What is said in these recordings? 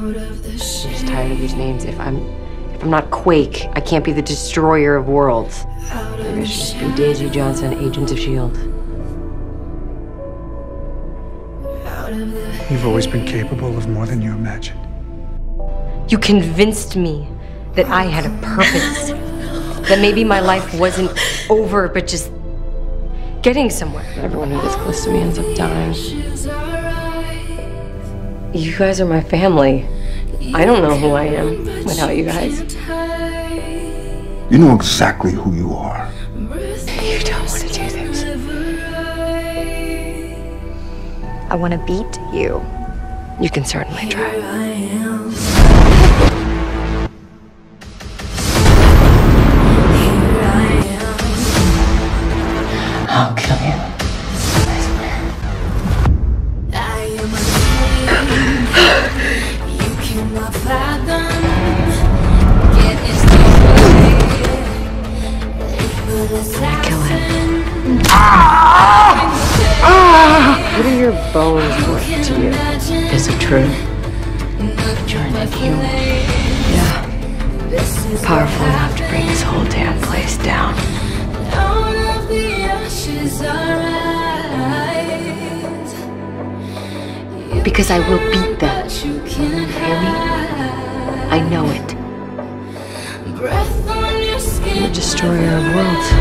I'm just tired of these names. If I'm if I'm not Quake, I can't be the destroyer of worlds. Maybe I should just be Daisy Johnson, Agents of S.H.I.E.L.D. You've always been capable of more than you imagined. You convinced me that I had a purpose. that maybe my life wasn't over, but just getting somewhere. Everyone who gets close to me ends up dying. You guys are my family. I don't know who I am without you guys. You know exactly who you are. You don't want to do this. I want to beat you. You can certainly try. Kill him. What are your bones worth to you? Is it true? You're an inhuman. Yeah. Powerful enough to bring this whole damn place down. Because I will beat them. You hear me? I know it. I'm the destroyer of worlds.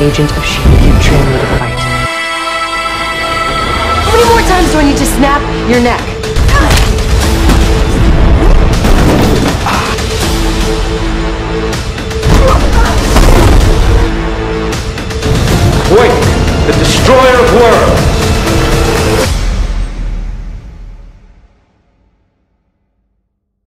agent of S.H.I.E.L.D. You train me to fight. How many more times do I need to snap your neck? Wait, the destroyer of worlds!